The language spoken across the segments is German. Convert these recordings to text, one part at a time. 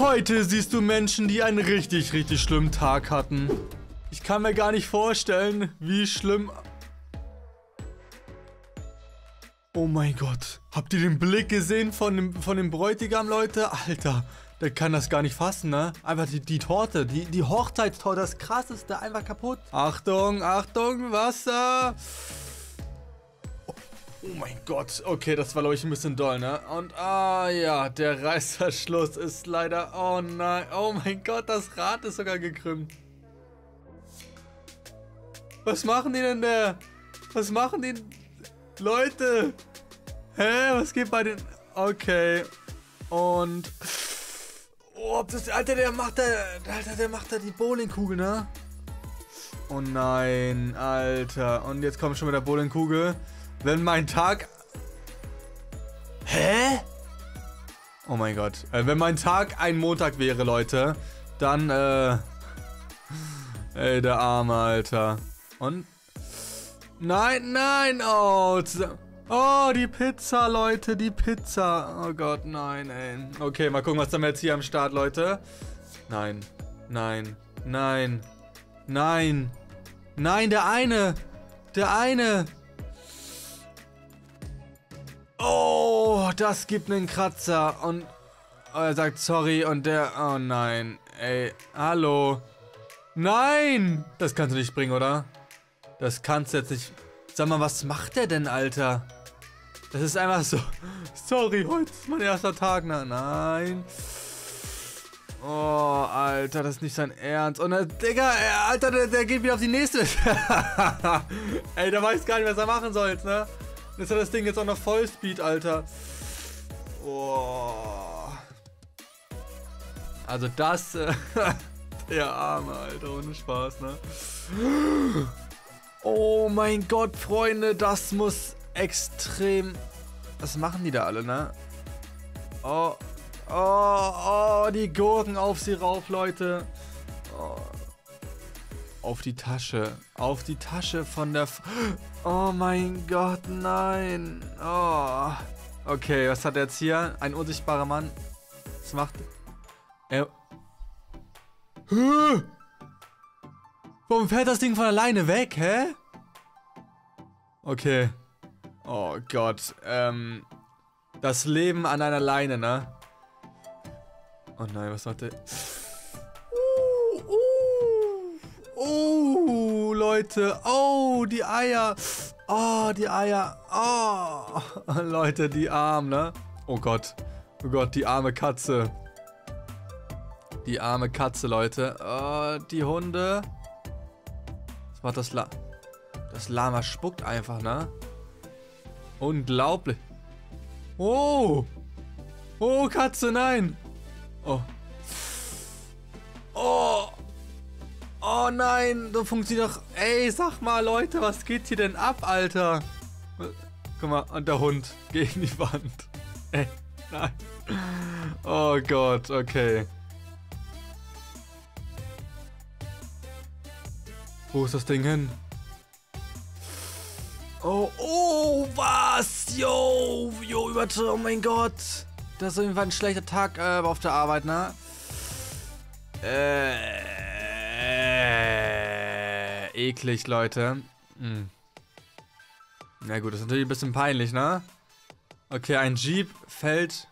Heute siehst du Menschen, die einen richtig, richtig schlimmen Tag hatten. Ich kann mir gar nicht vorstellen, wie schlimm... Oh mein Gott. Habt ihr den Blick gesehen von dem, von dem Bräutigam, Leute? Alter, der kann das gar nicht fassen, ne? Einfach die, die Torte, die, die Hochzeitstorte, das krasseste, einfach kaputt. Achtung, Achtung, Wasser. Oh mein Gott. Okay, das war, glaube ich, ein bisschen doll, ne? Und, ah, ja, der Reißverschluss ist leider... Oh nein. Oh mein Gott, das Rad ist sogar gekrümmt. Was machen die denn da? Was machen die... Leute! Hä? Was geht bei den... Okay. Und... Oh, das... Alter, der macht da... Alter, der macht da die Bowlingkugel, ne? Oh nein, Alter. Und jetzt kommt schon mit der Bowlingkugel. Wenn mein Tag... Hä? Oh mein Gott. Äh, wenn mein Tag ein Montag wäre, Leute, dann, äh... Ey, der Arme, Alter. Und? Nein, nein, oh. Oh, die Pizza, Leute, die Pizza. Oh Gott, nein, ey. Okay, mal gucken, was haben wir jetzt hier am Start, Leute. Nein, nein, nein, nein. Nein, der eine. Der eine. Das gibt einen Kratzer. Und er sagt sorry und der... Oh nein. Ey, hallo. Nein! Das kannst du nicht bringen, oder? Das kannst du jetzt nicht... Sag mal, was macht der denn, Alter? Das ist einfach so... Sorry, heute ist mein erster Tag. Na, nein. Oh, Alter, das ist nicht sein Ernst. Und der, Digga, Alter, der, der geht wieder auf die nächste. Ey, der weiß gar nicht, was er machen soll, ne? Jetzt hat das Ding jetzt auch noch Vollspeed, Alter. Oh. Also das... Äh, der Arme, Alter, ohne Spaß, ne? Oh mein Gott, Freunde, das muss extrem... Was machen die da alle, ne? Oh, oh, oh, die Gurken auf sie rauf, Leute. Oh. Auf die Tasche. Auf die Tasche von der... F oh mein Gott, nein. Oh. Okay, was hat er jetzt hier? Ein unsichtbarer Mann. Was macht er? Hä? Warum fährt das Ding von alleine weg, hä? Okay. Oh Gott. Ähm. Das Leben an einer Leine, ne? Oh nein, was macht der? Oh, Leute. Oh, die Eier. Oh, die Eier. Oh, Leute, die Arme, ne? Oh Gott. Oh Gott, die arme Katze. Die arme Katze, Leute. Oh, die Hunde. Was macht das La... Das Lama spuckt einfach, ne? Unglaublich. Oh. Oh, Katze, nein. Oh. Oh. Oh nein, du funktioniert doch. Ey, sag mal, Leute, was geht hier denn ab, Alter? Guck mal, und der Hund gegen die Wand. Ey, nein. Oh Gott, okay. Wo ist das Ding hin? Oh, oh, was? Yo, yo, übertrieben, oh mein Gott. Das ist auf jeden Fall ein schlechter Tag äh, auf der Arbeit, ne? Äh eklig, Leute. Hm. Na gut, das ist natürlich ein bisschen peinlich, ne? Okay, ein Jeep fällt.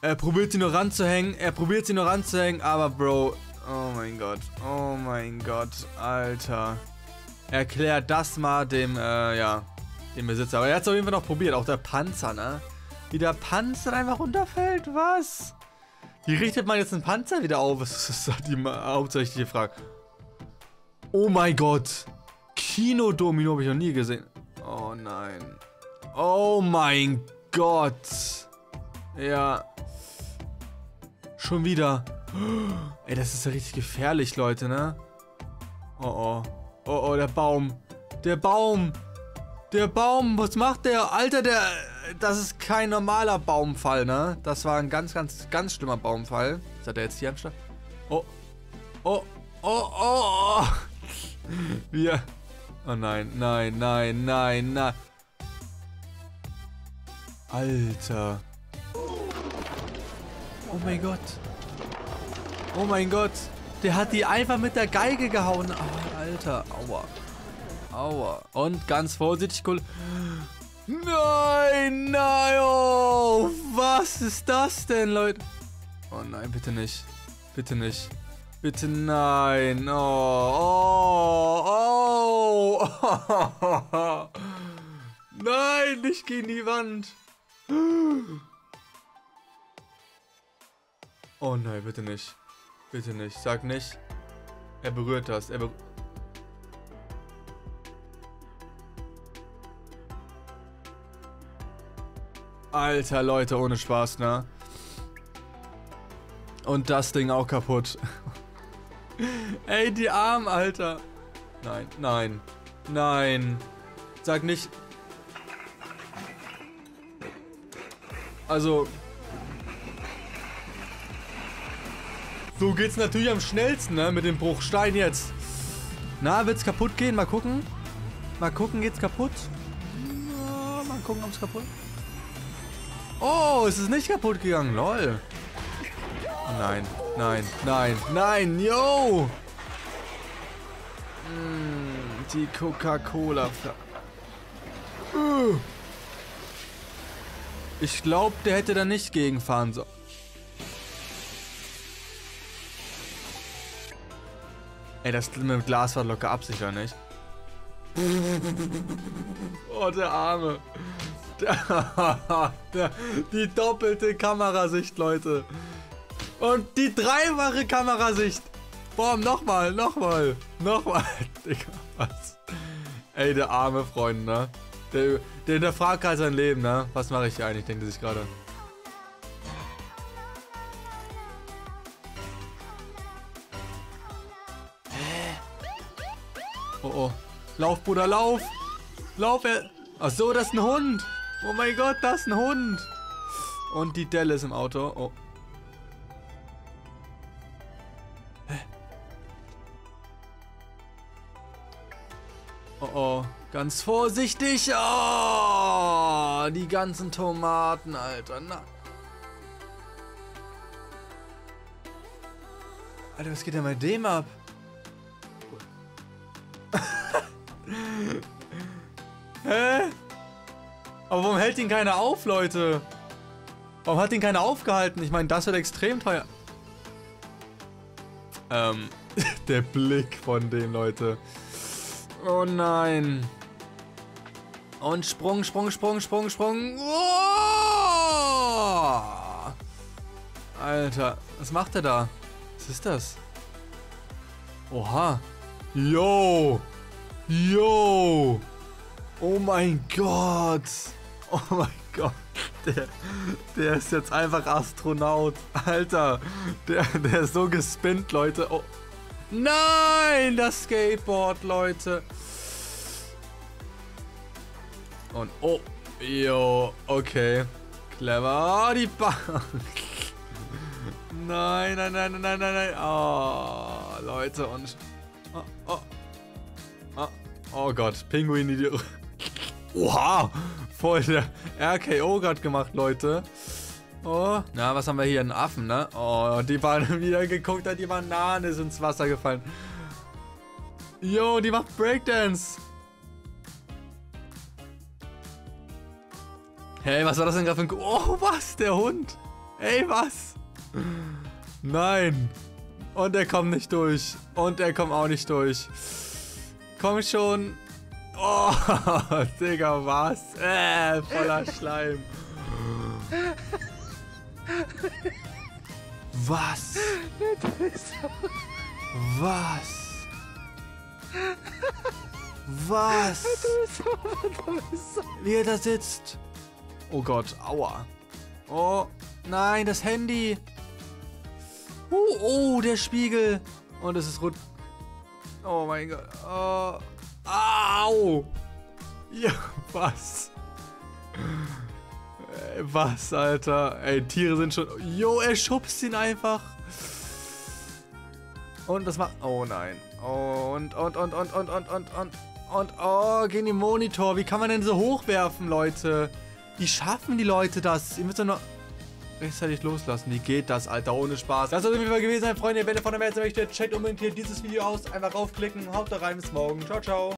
Er probiert sie nur ranzuhängen. Er probiert sie nur ranzuhängen, aber Bro. Oh mein Gott. Oh mein Gott. Alter. Erklärt das mal dem, äh, ja, dem Besitzer. Aber er hat es auf jeden Fall noch probiert. Auch der Panzer, ne? Wie der Panzer einfach runterfällt. Was? Wie richtet man jetzt einen Panzer wieder auf? Das ist die hauptsächliche Frage. Oh mein Gott. Kinodomino habe ich noch nie gesehen. Oh nein. Oh mein Gott. Ja. Schon wieder. Ey, das ist ja richtig gefährlich, Leute, ne? Oh oh. Oh oh, der Baum. Der Baum. Der Baum. Was macht der? Alter, der das ist kein normaler Baumfall, ne? Das war ein ganz, ganz, ganz schlimmer Baumfall. Was hat er jetzt hier am Start? Oh. Oh. Oh, oh, oh. Wir. Oh nein, nein, nein, nein, nein. Alter. Oh mein Gott. Oh mein Gott. Der hat die einfach mit der Geige gehauen. Oh, Alter. Aua. Aua. Und ganz vorsichtig, cool. Nein, nein, oh, was ist das denn, Leute? Oh nein, bitte nicht. Bitte nicht. Bitte nein. Oh, oh, oh. Nein, nicht gegen die Wand. Oh nein, bitte nicht. Bitte nicht. Sag nicht. Er berührt das. Er berührt. Alter, Leute, ohne Spaß, ne? Und das Ding auch kaputt. Ey, die Arm, Alter. Nein, nein, nein. Sag nicht... Also... So geht's natürlich am schnellsten, ne? Mit dem Bruchstein jetzt. Na, wird's kaputt gehen? Mal gucken. Mal gucken, geht's kaputt? Mal gucken, ob's kaputt... Oh, es ist nicht kaputt gegangen. Lol. Nein, nein, nein, nein, yo! Mm, die Coca-Cola. Uh. Ich glaube, der hätte da nicht gegenfahren sollen. Ey, das mit dem Glas war locker absicher, nicht? Oh, der Arme. die doppelte Kamerasicht, Leute. Und die dreifache Kamerasicht. Boah, nochmal, nochmal, nochmal. Digga, was? Ey, der arme Freund, ne? Der, der hinterfragt halt sein Leben, ne? Was mache ich hier eigentlich, denkt er sich gerade. Oh oh. Lauf, Bruder, lauf! Lauf. Ach so, das ist ein Hund! Oh mein Gott, das ist ein Hund. Und die Delle ist im Auto. Oh. Hä? Oh oh. Ganz vorsichtig. Oh, die ganzen Tomaten, Alter. Na. Alter, was geht denn bei dem ab? Hä? Aber warum hält ihn keiner auf, Leute? Warum hat ihn keiner aufgehalten? Ich meine, das wird extrem teuer. Ähm, der Blick von dem, Leute. Oh nein. Und Sprung, Sprung, Sprung, Sprung, Sprung. Oh! Alter, was macht er da? Was ist das? Oha. Yo. Yo. Oh mein Gott. Oh mein Gott. Der, der ist jetzt einfach Astronaut. Alter, der, der ist so gespinnt, Leute. Oh. Nein, das Skateboard, Leute. Und, oh, jo, okay. Clever. Oh, die Bank. Nein, nein, nein, nein, nein, nein. Oh, Leute, und... Oh, oh. Oh, Gott, Pinguin, die... Oha, voll der RKO gerade gemacht, Leute. Oh, na, was haben wir hier? Einen Affen, ne? Oh, die waren wieder geguckt, hat die Banane ist ins Wasser gefallen. Yo, die macht Breakdance. Hey, was war das denn gerade für ein... Oh, was? Der Hund? Ey, was? Nein. Und er kommt nicht durch. Und er kommt auch nicht durch. Komm schon. Oh, Digga, was? Äh, voller Schleim. Was? Was? Was? Wie er da sitzt. Oh Gott, aua. Oh, nein, das Handy. Oh, oh, der Spiegel. Und es ist rot. Oh mein Gott. Oh. Au! Ja, was? Was, Alter? Ey, Tiere sind schon... Jo, er schubst ihn einfach. Und das macht... Oh nein. Und, und, und, und, und, und, und, und. Und, oh, gegen den Monitor. Wie kann man denn so hochwerfen, Leute? Wie schaffen die Leute das? Ihr müsst doch noch rechtzeitig loslassen. Wie geht das, Alter? Ohne Spaß. Das soll es auf jeden Fall gewesen sein, Freunde. Wenn ihr von der Welt möchtet, checkt unbedingt hier dieses Video aus. Einfach raufklicken. Haut da rein. Bis morgen. Ciao, ciao.